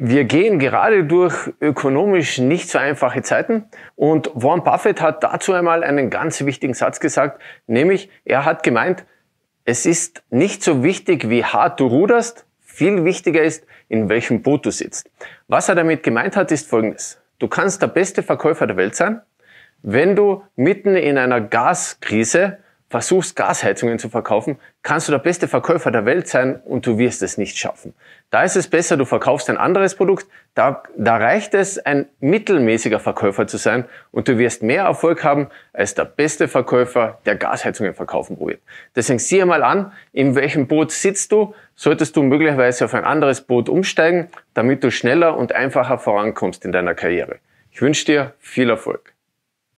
Wir gehen gerade durch ökonomisch nicht so einfache Zeiten und Warren Buffett hat dazu einmal einen ganz wichtigen Satz gesagt, nämlich er hat gemeint, es ist nicht so wichtig, wie hart du ruderst, viel wichtiger ist, in welchem Boot du sitzt. Was er damit gemeint hat, ist folgendes. Du kannst der beste Verkäufer der Welt sein, wenn du mitten in einer Gaskrise versuchst, Gasheizungen zu verkaufen, kannst du der beste Verkäufer der Welt sein und du wirst es nicht schaffen. Da ist es besser, du verkaufst ein anderes Produkt, da, da reicht es, ein mittelmäßiger Verkäufer zu sein und du wirst mehr Erfolg haben als der beste Verkäufer, der Gasheizungen verkaufen probiert. Deswegen sieh mal an, in welchem Boot sitzt du, solltest du möglicherweise auf ein anderes Boot umsteigen, damit du schneller und einfacher vorankommst in deiner Karriere. Ich wünsche dir viel Erfolg.